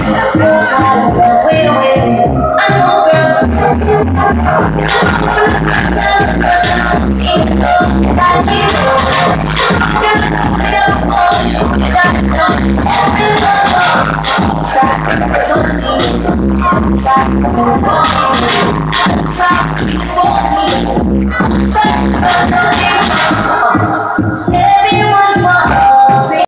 For me. For me. So deep.